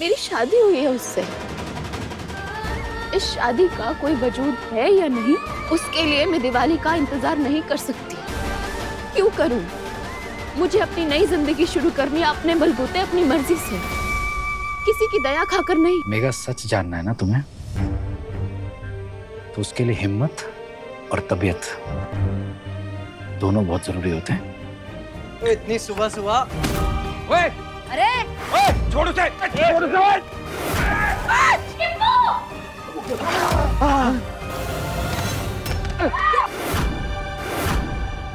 मेरी शादी हुई है उससे। इस शादी का कोई वजूद है या नहीं उसके लिए मैं दिवाली का इंतज़ार नहीं कर सकती। क्यों करूँ? मुझे अपनी नई ज़िंदगी शुरू करनी है अपने बलबूते अपनी मर्ज़ी से। किसी की दया खाकर नहीं। मेगा सच जानना है ना तुम्हें? तो उसके लिए हिम्मत और तबीयत दोनों बहुत ज़रूरी होते हैं। इतनी सुबह सुबह अरे! छोड़ उसे! छोड़ उसे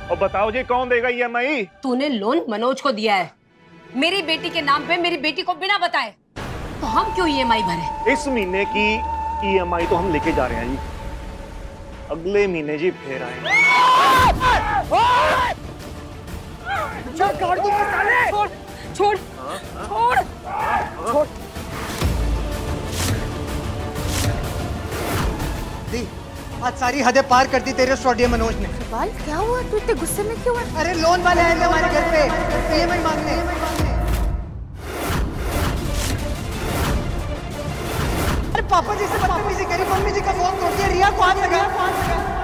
और बताओ जी कौन देगा ईएमआई तूने लोन मनोज को दिया है। मेरी बेटी के नाम पे मेरी बेटी को बिना बताए। तो हम क्यों ईएमआई भरे? इस महीने की ईएमआई तो हम लेके जा रहे हैं जी। अगले महीने जी फिर आएँगे। छोड़ छोड़। दी आज सारी हदें पार कर दी तेरे स्टूडियो मनोज ने। बाल क्या हुआ? तू इतने गुस्से में क्यों है? अरे लोन वाले आए थे हमारे घर पे। ईएमआई मांगने अरे पापा जी से बदतमीजी करी मम्मी जी का फ़ोन तोड़ दिया रिया को हाथ लगा।